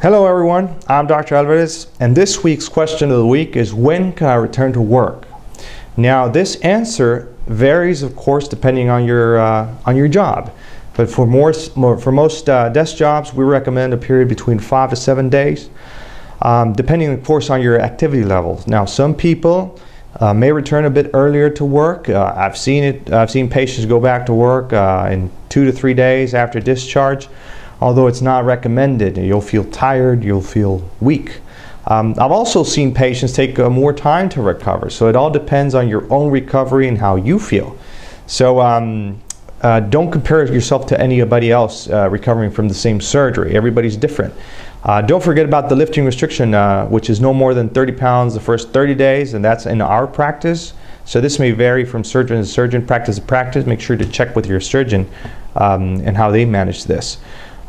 Hello everyone, I'm Dr. Alvarez and this week's question of the week is when can I return to work? Now this answer varies of course depending on your, uh, on your job. But for, more, for most uh, desk jobs we recommend a period between five to seven days um, depending of course on your activity levels. Now some people uh, may return a bit earlier to work. Uh, I've seen it. I've seen patients go back to work uh, in two to three days after discharge, although it's not recommended. You'll feel tired. You'll feel weak. Um, I've also seen patients take uh, more time to recover. So it all depends on your own recovery and how you feel. So um, uh, don't compare yourself to anybody else uh, recovering from the same surgery. Everybody's different. Uh, don't forget about the lifting restriction, uh, which is no more than 30 pounds the first 30 days, and that's in our practice. So this may vary from surgeon to surgeon, practice to practice. Make sure to check with your surgeon um, and how they manage this.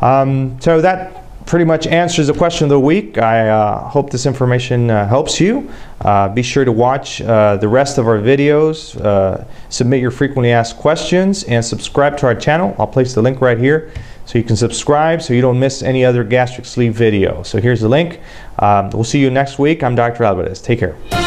Um, so that pretty much answers the question of the week. I uh, hope this information uh, helps you. Uh, be sure to watch uh, the rest of our videos, uh, submit your frequently asked questions, and subscribe to our channel. I'll place the link right here so you can subscribe so you don't miss any other gastric sleeve video. So here's the link. Um, we'll see you next week. I'm Dr. Alvarez. Take care.